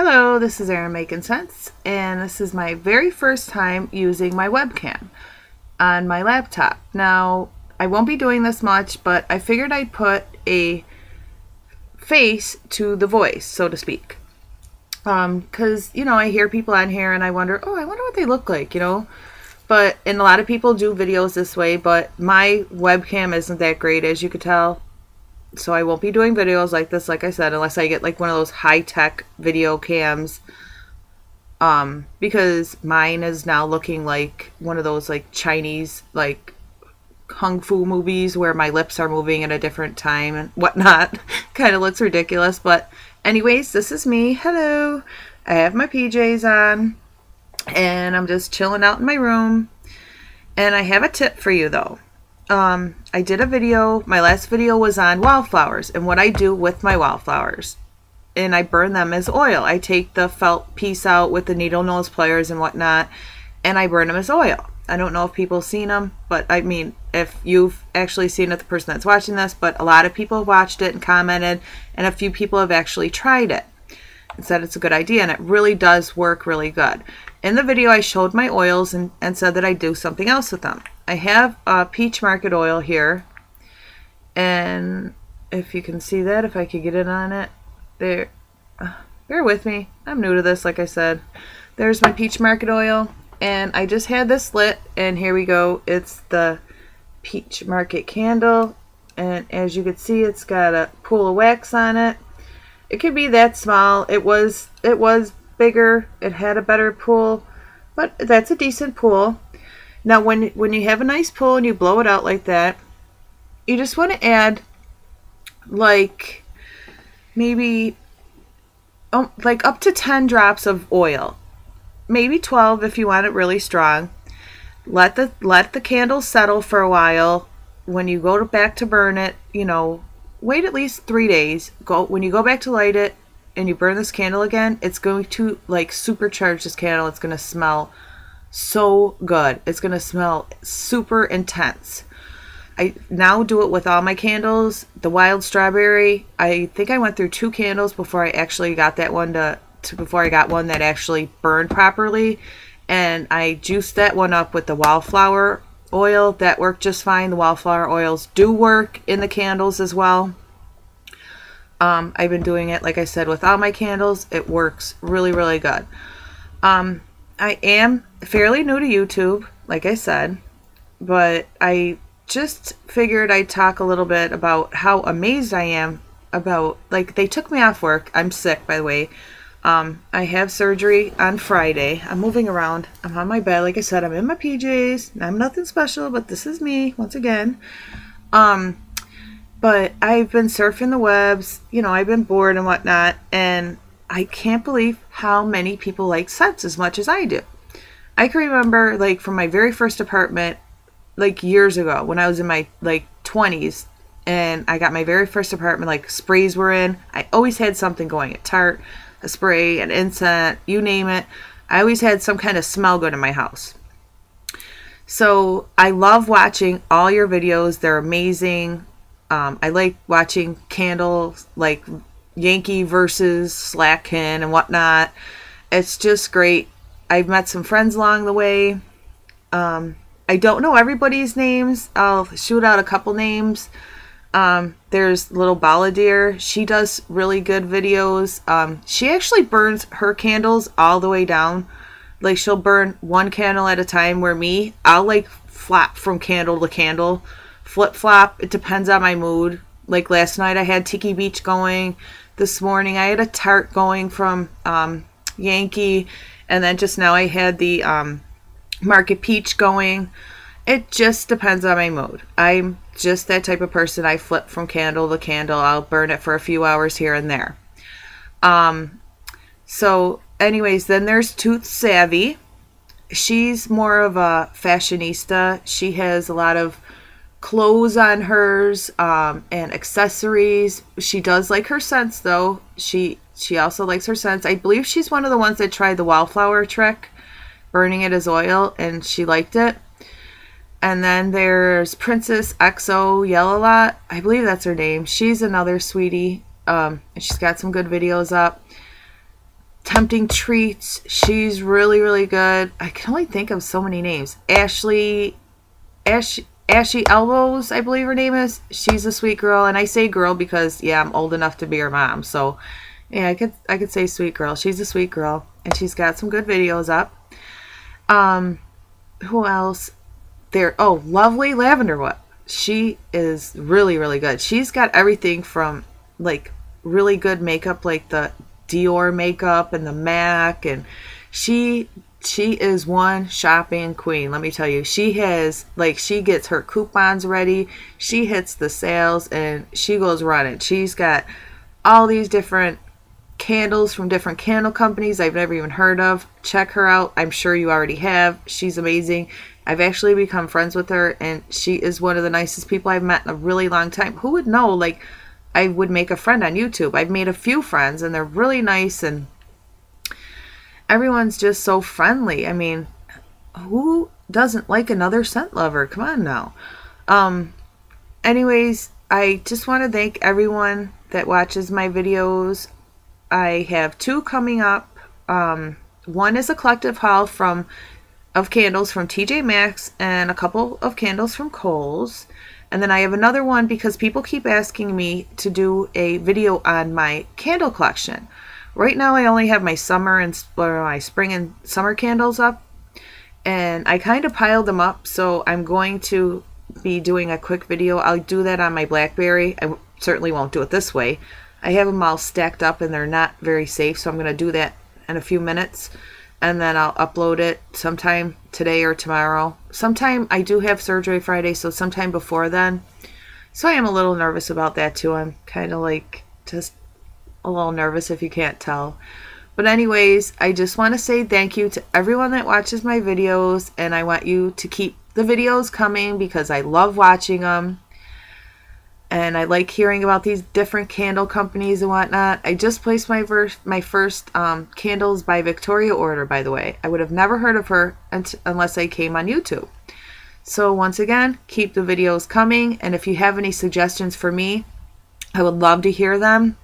Hello, this is Erin Makin Scents, and this is my very first time using my webcam on my laptop. Now, I won't be doing this much, but I figured I'd put a face to the voice, so to speak. Um, cause, you know, I hear people on here and I wonder, oh, I wonder what they look like, you know? But, and a lot of people do videos this way, but my webcam isn't that great, as you could tell so I won't be doing videos like this, like I said, unless I get like one of those high tech video cams. Um, because mine is now looking like one of those like Chinese like kung fu movies where my lips are moving at a different time and whatnot. kind of looks ridiculous, but anyways, this is me. Hello. I have my PJs on and I'm just chilling out in my room. And I have a tip for you though um, I did a video. My last video was on wildflowers and what I do with my wildflowers. And I burn them as oil. I take the felt piece out with the needle nose pliers and whatnot, and I burn them as oil. I don't know if people seen them, but I mean, if you've actually seen it, the person that's watching this, but a lot of people watched it and commented, and a few people have actually tried it and said it's a good idea, and it really does work really good. In the video, I showed my oils and, and said that I do something else with them. I have uh, peach market oil here. And if you can see that, if I could get it on it, there. Uh, bear with me. I'm new to this, like I said. There's my peach market oil. And I just had this lit. And here we go. It's the peach market candle. And as you can see, it's got a pool of wax on it. It could be that small. It was, it was bigger. It had a better pool. But that's a decent pool. Now, when, when you have a nice pool and you blow it out like that, you just want to add like maybe um, like up to 10 drops of oil. Maybe 12 if you want it really strong. Let the let the candle settle for a while. When you go to, back to burn it, you know, wait at least 3 days. Go when you go back to light it and you burn this candle again, it's going to like supercharge this candle. It's going to smell so good. It's going to smell super intense. I now do it with all my candles. The wild strawberry, I think I went through two candles before I actually got that one to, to before I got one that actually burned properly. And I juiced that one up with the wildflower oil. That worked just fine. The wildflower oils do work in the candles as well. Um, I've been doing it, like I said, with all my candles. It works really, really good. Um, I am fairly new to YouTube, like I said, but I just figured I'd talk a little bit about how amazed I am about like they took me off work. I'm sick by the way. Um, I have surgery on Friday. I'm moving around. I'm on my bed. Like I said, I'm in my PJs. I'm nothing special, but this is me once again. Um, but I've been surfing the webs. You know, I've been bored and whatnot, and I can't believe how many people like sets as much as I do. I can remember like from my very first apartment like years ago when I was in my like 20s and I got my very first apartment like sprays were in. I always had something going, a tart, a spray, an incense, you name it. I always had some kind of smell good in my house. So I love watching all your videos. They're amazing. Um, I like watching candles like Yankee versus Slatkin and whatnot. It's just great. I've met some friends along the way. Um, I don't know everybody's names. I'll shoot out a couple names. Um, there's little Balladeer. She does really good videos. Um, she actually burns her candles all the way down. Like she'll burn one candle at a time. Where me, I'll like flap from candle to candle, flip flop. It depends on my mood. Like last night, I had Tiki Beach going this morning. I had a tart going from um, Yankee, and then just now I had the um, Market Peach going. It just depends on my mood. I'm just that type of person. I flip from candle to candle. I'll burn it for a few hours here and there. Um, so, anyways, then there's Tooth Savvy. She's more of a fashionista. She has a lot of clothes on hers um, and accessories. She does like her scents though. She she also likes her scents. I believe she's one of the ones that tried the wildflower trick, burning it as oil, and she liked it. And then there's Princess XO Yellow Lot. I believe that's her name. She's another sweetie. Um, and she's got some good videos up. Tempting Treats. She's really, really good. I can only think of so many names. Ashley, Ash, Ashy Elbows, I believe her name is. She's a sweet girl, and I say girl because yeah, I'm old enough to be her mom. So yeah, I could I could say sweet girl. She's a sweet girl, and she's got some good videos up. Um, who else? There. Oh, lovely Lavender What? She is really really good. She's got everything from like really good makeup, like the Dior makeup and the MAC, and she she is one shopping queen. Let me tell you, she has like she gets her coupons ready, she hits the sales, and she goes running. She's got all these different candles from different candle companies I've never even heard of. Check her out. I'm sure you already have. She's amazing. I've actually become friends with her, and she is one of the nicest people I've met in a really long time. Who would know? Like, I would make a friend on YouTube. I've made a few friends, and they're really nice and everyone's just so friendly. I mean, who doesn't like another scent lover? Come on now. Um, anyways, I just want to thank everyone that watches my videos. I have two coming up. Um, one is a collective haul from of candles from TJ Maxx and a couple of candles from Kohl's. And then I have another one because people keep asking me to do a video on my candle collection. Right now I only have my summer and my spring and summer candles up. And I kind of piled them up, so I'm going to be doing a quick video. I'll do that on my Blackberry. I certainly won't do it this way. I have them all stacked up and they're not very safe, so I'm going to do that in a few minutes. And then I'll upload it sometime today or tomorrow. Sometime I do have surgery Friday, so sometime before then. So I am a little nervous about that too. I'm kind of like just a little nervous if you can't tell. But anyways, I just want to say thank you to everyone that watches my videos and I want you to keep the videos coming because I love watching them. And I like hearing about these different candle companies and whatnot. I just placed my, my first um, candles by Victoria order, by the way. I would have never heard of her unless I came on YouTube. So once again, keep the videos coming. And if you have any suggestions for me, I would love to hear them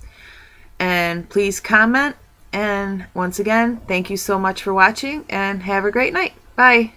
and please comment. And once again, thank you so much for watching and have a great night. Bye.